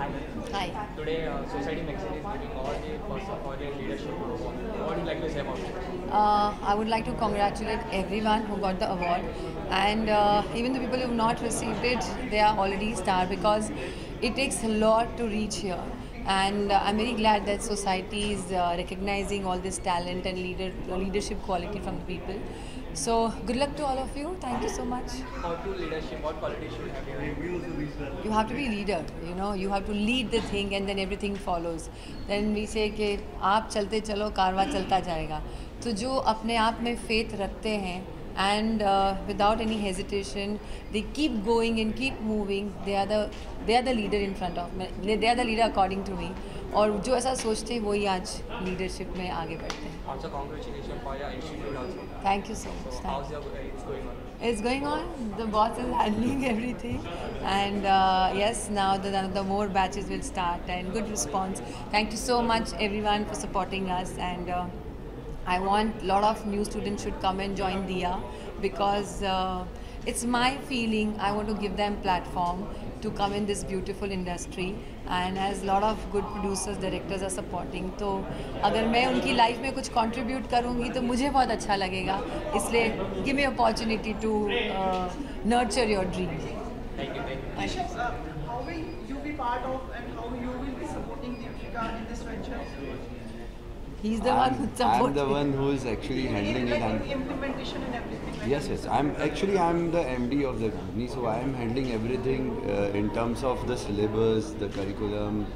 Hi. Today, uh, Society Magazine is giving all the person for their leadership. What would you like to say about it? Uh, I would like to congratulate everyone who got the award, and uh, even the people who have not received it, they are already star because it takes a lot to reach here. And uh, I'm very glad that society is uh, recognizing all this talent and leader leadership quality from the people. So good luck to all of you. Thank you so much. How to leadership? What qualities should have you? you have to be leader you know you have to lead the thing and then everything follows then we say कि आप चलते चलो कारवा चलता जाएगा तो जो अपने आप में फेथ रखते हैं And without any hesitation they keep going and keep moving they are the they are the leader in front of they are the leader according to me और जो ऐसा सोचते हैं वही आज लीडरशिप में आगे बढ़ते हैं Also, congratulations for your institute also. Thank you so So, much how's your uh, it's going on? It's going on. The boss is handling everything, and uh, yes, now the, the more batches will start and good response. Thank you I want a lot of new students should come and join Dia because uh, it's my feeling. I want to give them platform to come in this beautiful industry and as lot of good producers directors are supporting तो अगर मैं उनकी life में कुछ contribute करूँगी तो मुझे बहुत अच्छा लगेगा इसलिए give me opportunity to nurture your dream Thank you, thank you. Rishabh, uh, how will you be part of He's the I'm, one who's I'm the one who's actually handling it. And implementation and everything. Yes, yes. I'm actually I'm the MD of the company, so I am handling everything uh, in terms of the syllabus, the curriculum,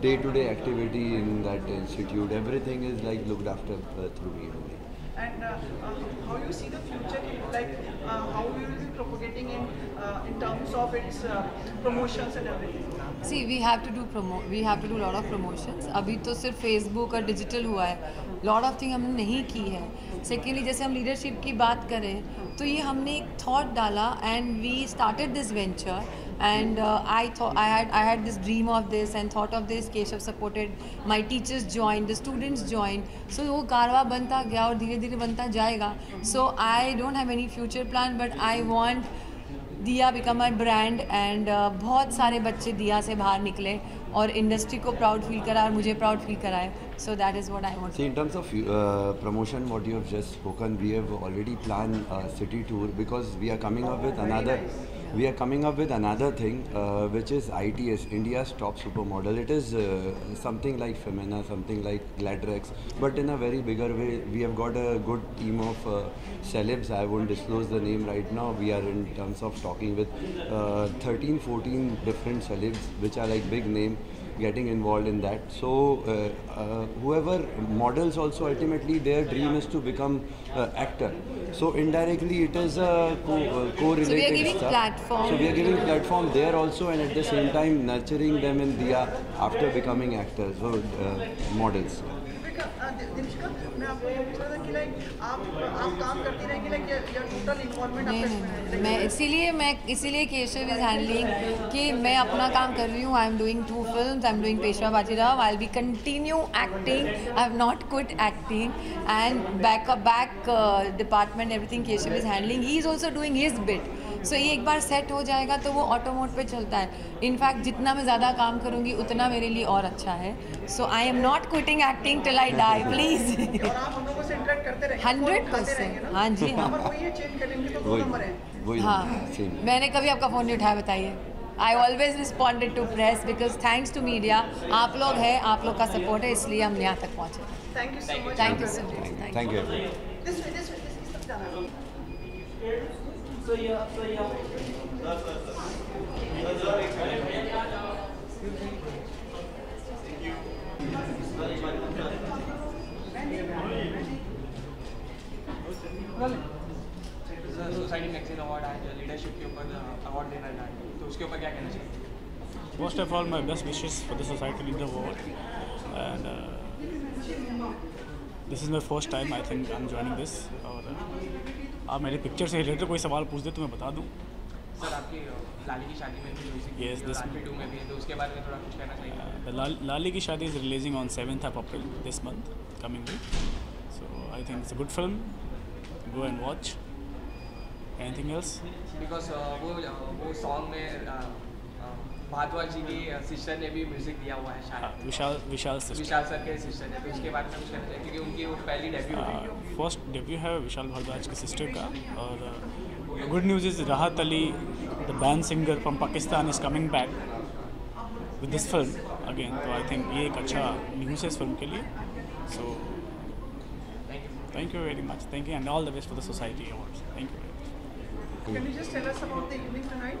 day-to-day -day activity in that institute. Everything is like looked after uh, through me only and uh, uh, how you see the future, like uh, how you will be propagating in, uh, in terms of its uh, promotions and everything? See we have to do promo we have to do lot of promotions अभी तो सिर्फ़ Facebook और digital हुआ है। Lot of thing हमने नहीं की है। सेकेंडली जैसे हम लीडरशिप की बात करें तो ये हमने एक थॉट डाला and we started this venture and I I had I had this dream of this and thought of this Keshav supported my teachers join the students join so वो कारवा बनता गया और धीरे धीरे बनता जाएगा। So I don't have any future plan but I want दिया बिकम अ ब्रांड एंड बहुत सारे बच्चे दिया से बाहर निकले और इंडस्ट्री को प्राउड फील करा और मुझे प्राउड फील कराए। So that is what I want in terms of promotion what you just spoken we have already plan city tour because we are coming up We are coming up with another thing, uh, which is ITS, India's top supermodel. It is uh, something like Femina, something like Gladrex, but in a very bigger way. We have got a good team of uh, celebs. I won't disclose the name right now. We are in terms of talking with uh, 13, 14 different celebs, which are like big name getting involved in that. So uh, uh, whoever models also ultimately their dream is to become uh, actor. So indirectly it is a co- uh, correlated giving stuff. platform. So we are giving platform there also and at the same time nurturing them in Diya after becoming actors or uh, models. Deepika मैं आपको ये पूछ रहा था कि like आप आप काम करती रहेंगी लाइक योर टोटल इन्वॉल्वमेंट नहीं आपका नहीं मैं इसीलिए मैं इसीलिए केशव इज़ हैंडलिंग कि मैं अपना काम कर रही हूँ I am doing two film I am doing Peshwa Bajirao I be continue acting I have not quit acting and back back department everything Keshav is handling he is also doing his bit so so, ये एक बार set हो जाएगा तो वो auto mode पे चलता है। इनफैक्ट जितना मैं ज़्यादा काम करूँगी उतना मेरे लिए और अच्छा है। So I am not quitting acting till I die please और आप हम लोगों से इंटरेक्ट करते रहेंगे 100% फ़ोन उठाते रहेंगे ना? हाँ जी, हाँ। है चेंज करेंगे तो दो वही। नंबर है। वही हाँ मैंने कभी आपका फ़ोन नहीं उठाया बताइए। I always responded to press because thanks to media आप लोग हैं आप लोग का सपोर्ट है इसलिए हम यहाँ तक पहुँचे। Thank you so much thank you so much Thank, thank you everyone. This way this way this इस तरफ जाना सर सोसाइटी मैगजीन अवार्ड आज लीडरशिप के ऊपर अवार्ड देना जा रहे हैं तो उसके ऊपर क्या कहना चाहिए First of all, my best wishes for the Society Leader Award. And uh, this is my first time, I think, I'm joining this. और uh, आप मेरे पिक्चर से रिलेटेड कोई सवाल पूछ दे तो मैं बता दूँ। लाली की शादी is releasing on seven of April this month coming week so I think it's a good film go and watch anything else because वो सॉन्ग में भारद्वाज जी की सिस्टर ने भी म्यूज़िक दिया हुआ है हाँ, शायद विशाल विशाल सिस्टर विशाल सर के सिस्टर ने तो उसके बारे में कुछ कहना चाहिए क्योंकि उनकी वो पहली डेब्यू है फ़र्स्ट डेब्यू है विशाल भारद्वाज के सिस्टर का और good news is Rahat Ali the band singer from Pakistan is coming back with this film again तो आई थिंक ये एक अच्छा न्यूज़ है इस फ़िल्म के लिए। So thank you very much thank you and all the best for the society awards thank you Can you just tell us about the evening tonight?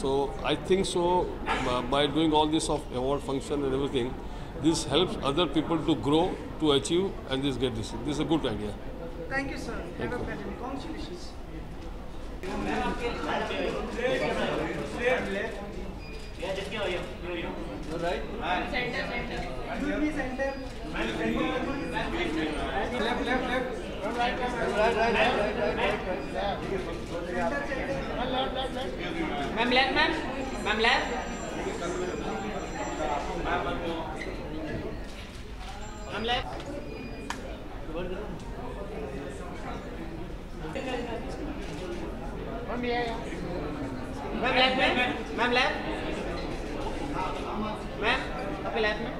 So I think so by doing all this of award function and everything, this helps other people to grow, to achieve, and this get this. This is a good idea. Thank you, sir. Have a pleasure. Congratulations. You'll be center. Ma'am left, Mamlet ma'am, même Même Mamlet? Même lève Même lève, même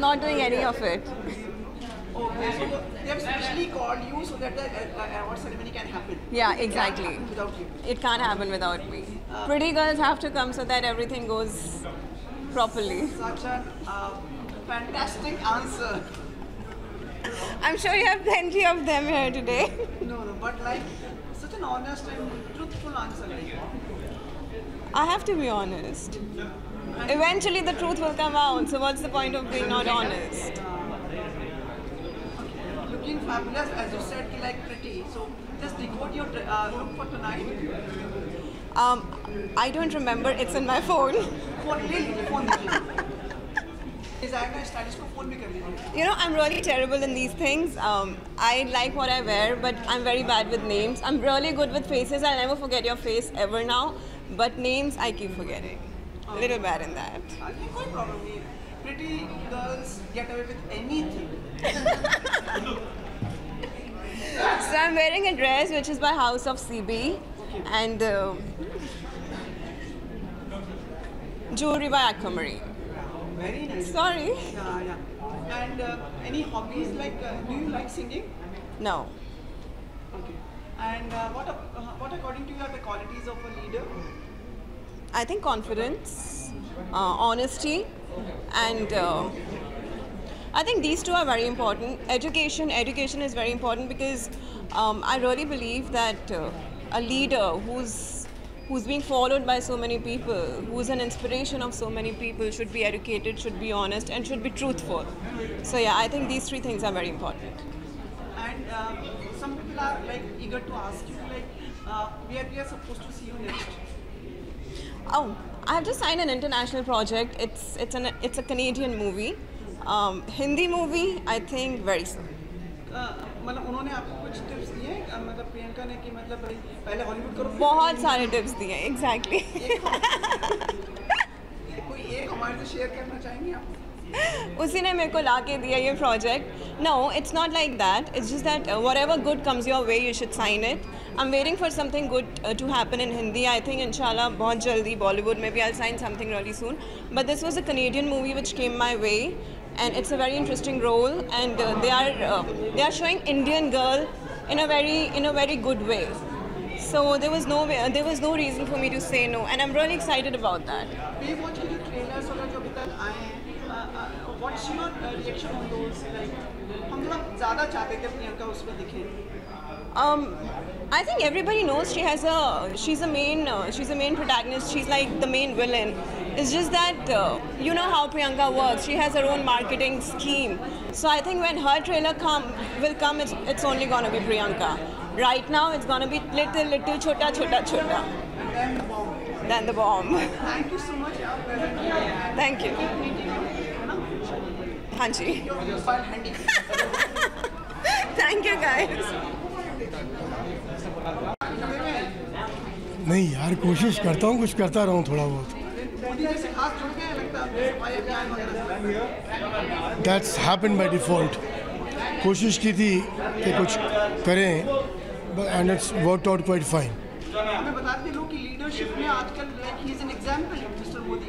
I'm not doing any of it. Okay, so they have specially called you so that the uh, uh, award ceremony can happen. Yeah, exactly. happen Without you. It can't happen without me. Pretty girls have to come so that everything goes properly. Such an uh, fantastic answer. I'm sure you have plenty of them here today. No, no, but like such an honest and truthful answer. Like, I have to be honest. Eventually, the truth will come out. So, what's the point of being not honest? Looking fabulous, as you said, like pretty. So, just decode your uh, look for tonight. Um, I don't remember. It's in my phone. you know, I'm really terrible in these things. Um, I like what I wear, but I'm very bad with names. I'm really good with faces. I'll never forget your face ever now. But names, I keep forgetting little bad in that. I think no problem. Pretty girls get away with anything. so I'm wearing a dress which is by House of CB and uh, jewelry by Aquamarine. Very nice. Sorry. Yeah, yeah. And uh, any hobbies like, uh, do you like singing? No. Okay. And uh, what, uh, what according to you are the qualities of a leader? I think confidence, uh, honesty, and uh, I think these two are very important. Education, education is very important because um, I really believe that uh, a leader who's who's being followed by so many people, who's an inspiration of so many people, should be educated, should be honest, and should be truthful. So yeah, I think these three things are very important. and um, some people are like eager to ask you like uh, where we are supposed to see you next Oh, I have just signed an international project. It's it's an it's a Canadian movie. Um, Hindi movie, I think very soon. uh, मतलब उन्होंने आपको कुछ tips दिए हैं? uh, मतलब प्रियंका ने कि मतलब भाई पहले हॉलीवुड करो फिर बहुत सारे टिप्स दिए एग्जैक्टली कोई एक हमारे से शेयर करना चाहेंगे आप उसी ने मेरे को ला के दिया ये project no it's not like that it's just that whatever good comes your way you should sign it I am waiting for something good to happen in Hindi I think इंशाल्लाह बहुत जल्दी बॉलीवुड में भी I sign something really soon but this was a Canadian movie which came my way and it's a very interesting role and uh, they are uh, they are showing indian girl in a very in a very good way so there was no way, there was no reason for me to say no and i'm really excited about that पे watch के जो trailers वगैरह जो अभी तक आए हैं what's your reaction on those like हम थोड़ा ज़्यादा चाहते थे प्रियंका उसमें दिखे Um, I think everybody knows she has a she's a main uh, she's a main protagonist. She's like the main villain. It's just that uh, you know how Priyanka works. She has her own marketing scheme. So I think when her trailer come will come, it's, it's only gonna be Priyanka. Right now, it's gonna be little little chota chota chota. Than the bomb. The bomb. Thank you so much. Thank you. Hanji. Thank you guys. नहीं यार कोशिश करता हूँ कुछ करता रहूँ थोड़ा बहुत मोदी जी से से। दैट्स हैपन बाई डिफ़ॉल्ट कोशिश की थी कि कुछ करें and it's work out quite fine हमें बता दें लोग की लीडरशिप में आजकल like he is an example mister Modi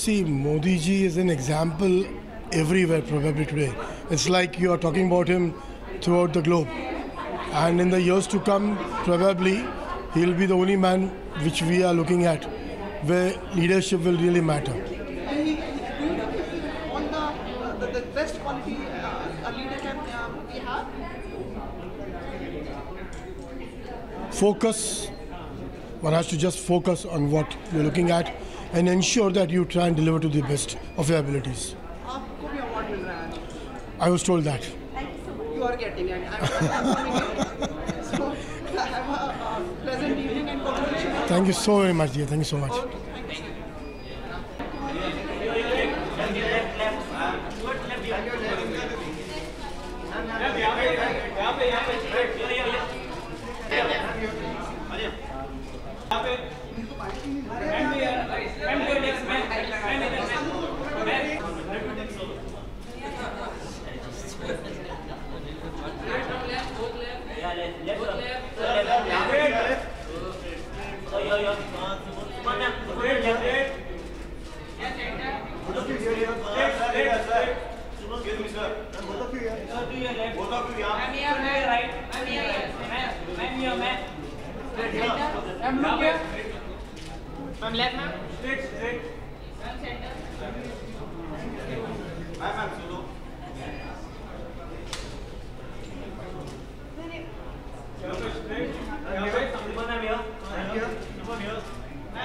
See, Modi ji is an example everywhere probably today. It's like you are talking about him throughout the globe. and in the years to come, probably he'll be the only man which we are looking at where leadership will really matter. Focus, one has to just focus on what you're looking at and ensure that you try and deliver to the best of your abilities. I was told that. You are getting And I'm confirming. So have a uh, pleasant evening and conversation. Thank you so very much, dear. Thank you so much. Thank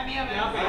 Yeah.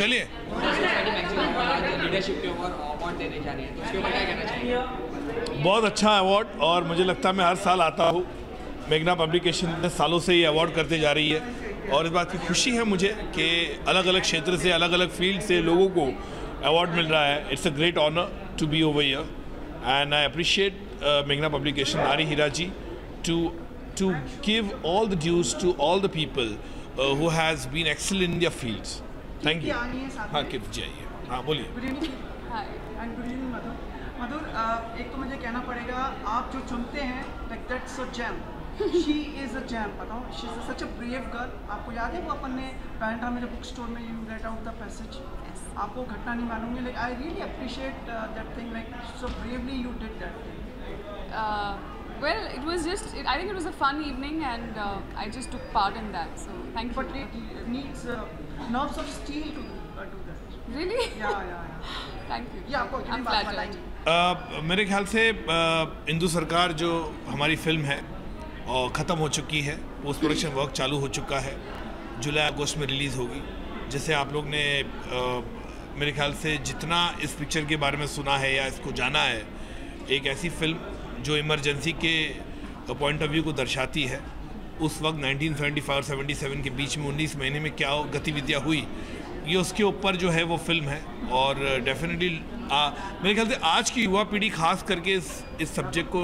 चाहिए बहुत अच्छा award और मुझे लगता है मैं हर साल आता हूँ। मेघना पब्लिकेशन ने सालों से ये अवार्ड करते जा रही है। और इस बात की खुशी है मुझे कि अलग अलग क्षेत्र से अलग अलग फ़ील्ड से लोगों को अवार्ड मिल रहा है। It's a great honour to be over year and I appreciate मेघना पब्लिकेशन आरी हीरा जी to to give all the dues to all the people who has been excel in their fields thank you आनी है साथ हाँ कित जाइए। हाँ बोलिए। Good evening and good evening Madhur Madhur एक तो मुझे कहना पड़ेगा आप जो चुनते हैं like that's a gem she is a champ बताओ. She is such a brave girl आपको याद है वो अपन ने पैंटा में बुक स्टोर में you get out the passage आपको घटना नहीं मालूम? है like I really appreciate that thing like so bravely you did that Uh, well, it was just, it, I think it was a fun evening and uh, I just took part in that. So thank But you. it needs uh, nerves of steel to uh, do that. Really? Yeah, yeah, yeah. thank you. Yeah, आपको I'm flattered. बताइए मेरे ख्याल से हिंदू सरकार जो हमारी film है और ख़त्म हो चुकी है पोस्ट प्रोडक्शन वर्क चालू हो चुका है जुलाई अगस्त में रिलीज़ होगी जैसे आप लोग ने अ, मेरे ख्याल से जितना इस पिक्चर के बारे में सुना है या इसको जाना है एक ऐसी फ़िल्म जो इमरजेंसी के पॉइंट ऑफ़ व्यू को दर्शाती है उस वक्त 1975 और 77 के बीच में 19 महीने में क्या गतिविधियाँ हुई ये उसके ऊपर जो है वो फ़िल्म है। और डेफिनेटली मेरे ख्याल से आज की युवा पीढ़ी खास करके इस इस सब्जेक्ट को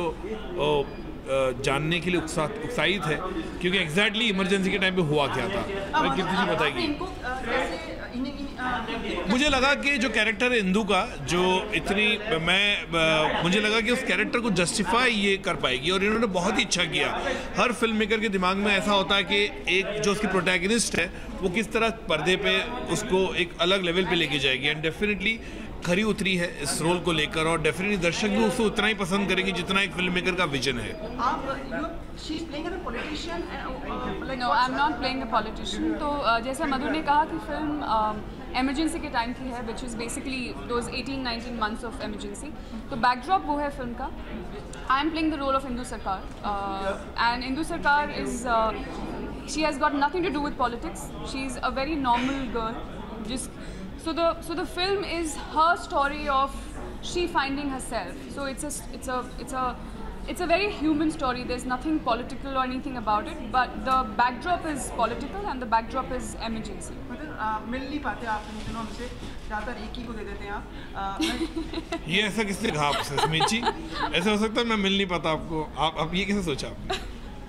अ, जानने के लिए उत्साह उत्साहित है क्योंकि एग्जैक्टली exactly इमरजेंसी के टाइम पे हुआ क्या था? मैं कितनी बताएगी इनको uh, कैसे इन्हें इन, uh, मुझे लगा कि जो कैरेक्टर है इंदू का जो इतनी मैं मुझे लगा कि उस कैरेक्टर को जस्टिफाई ये कर पाएगी और इन्होंने बहुत ही अच्छा किया। हर फ़िल्म मेकर के दिमाग में ऐसा होता है कि एक जो उसकी प्रोटैगनिस्ट है वो किस तरह पर्दे पे उसको एक अलग लेवल पे लेके जाएगी। एंड डेफिनेटली खरी उतरी है इस रोल को लेकर और डेफिनेटली दर्शक भी उसको उतना ही पसंद करेंगे जितना एक फ़िल्म मेकर का विजन है। आप you she is playing as a politician like No, I'm not playing a politician. तो uh, जैसे मधुर ने कहा कि फ़िल्म एमरजेंसी के टाइम की है which is basically those 18 19 months of emergency तो बैकड्रॉप वो है फ़िल्म का. I am playing the role of Indu Sarkar and Indu Sarkar is she has got nothing to do with politics she is a very normal girl जिस the, so the film is her story of she finding herself. So it's a it's a it's a it's a very human story there's nothing political or anything about it but the backdrop is political and the backdrop is emergency मतलब uh, मिल नहीं पाते आप इन दिनों हमसे ज़्यादातर एक ही को दे देते हैं आप uh, मैं ये ऐसा किसने कहा आपसे स्मित जी ऐसा हो सकता है मैं मिल नहीं पाता आपको आप आप ये कैसे सोचा आपने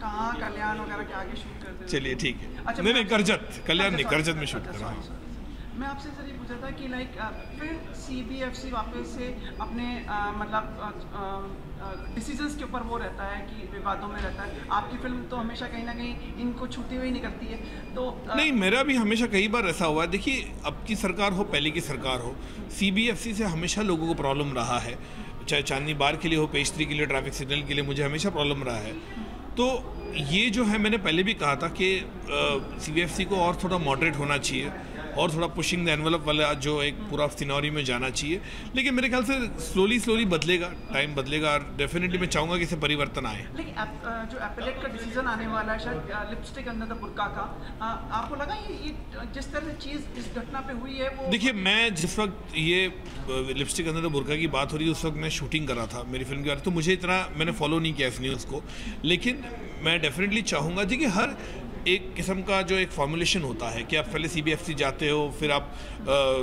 कहाँ कल्याण वगैरह के आगे शूट करते थे चलिए ठीक है अच्छा, नहीं मैं नहीं आपसे- करजत कल्याण नहीं अच्छा, करजत sorry, में शूट अच्छा, मैं आपसे सर ये पूछा था कि लाइक फिर सी बी एफ़ सी वापस से अपने uh, मतलब डिसीजंस के ऊपर वो रहता है कि विवादों में रहता है। आपकी फ़िल्म तो हमेशा कहीं ना कहीं इनको छूती हुई निकलती है। तो uh, नहीं मेरा भी हमेशा कई बार ऐसा हुआ है। देखिए अब की सरकार हो पहले की सरकार हो सीबीएफसी से हमेशा लोगों को प्रॉब्लम रहा है। चाहे चांदनी बार के लिए हो पेस्ट्री के लिए ट्रैफ़िक सिग्नल के लिए मुझे हमेशा प्रॉब्लम रहा है। तो ये जो है मैंने पहले भी कहा था कि सीबीएफसी को और थोड़ा मॉडरेट होना चाहिए। और थोड़ा पुशिंग द एनवलप वाला जो एक पूरा सिनौरी में जाना चाहिए। लेकिन मेरे ख्याल से स्लोली स्लोली बदलेगा टाइम बदलेगा और डेफिनेटली मैं चाहूँगा कि इसे परिवर्तन आए। लेकिन जो एपेलेट का डिसीज़न आने वाला है शायद लिपस्टिक अंदर द बुरका का आपको लगा ये जिस तरह से चीज़ इस घटना पे हुई है वो देखिए मैं जिस वक्त ये लिपस्टिक अंदर बुरका की बात हो रही है उस वक्त मैं शूटिंग कर रहा था मेरी फ़िल्म के बारे तो मुझे इतना मैंने फॉलो नहीं किया इस न्यूज़ को। लेकिन मैं डेफिनेटली चाहूँगा देखिए हर एक किस्म का जो एक फॉर्मुलेशन होता है कि आप पहले सी जाते हो फिर आप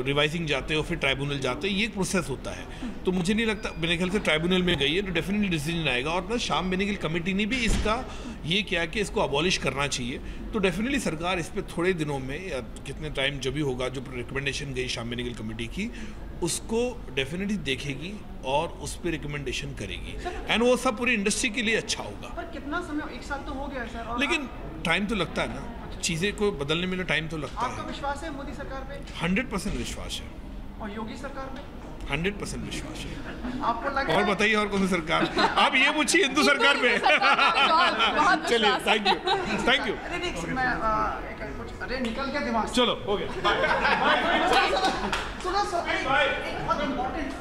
रिवाइजिंग जाते हो फिर ट्राइब्यूनल जाते हो ये एक प्रोसेस होता है। तो मुझे नहीं लगता मेरे ख्याल से ट्राइब्यूनल में गई है तो डेफिनेटली डिसीज़न आएगा और ना शाम मेडिकल कमेटी ने भी इसका ये किया कि इसको अबॉलिश करना चाहिए। तो डेफिनेटली सरकार इस पर थोड़े दिनों में या कितने टाइम जो भी होगा जो रिकमेंडेशन गई शाम मेडिकल कमेटी की उसको डेफिनेटली देखेगी और उस पर रिकमेंडेशन करेगी। एंड वो सब पूरी इंडस्ट्री के लिए अच्छा होगा। पर कितना समय एक साल तो हो गया सर लेकिन टाइम तो लगता है ना चीज़ें को बदलने में टाइम तो लगता है विश्वास है मोदी सरकार पे हंड्रेड परसेंट विश्वास है और योगी सरकार पे हंड्रेड परसेंट विश्वास है आपको लगा और बताइए और कौन सी सरकार आप ये पूछिए हिंदू सरकार पे चलिए थैंक यू थैंक यू अरे मैं अ, निकल गया दिमाग चलो हो गया सुनो सर एक बहुत इम्पोर्टेंट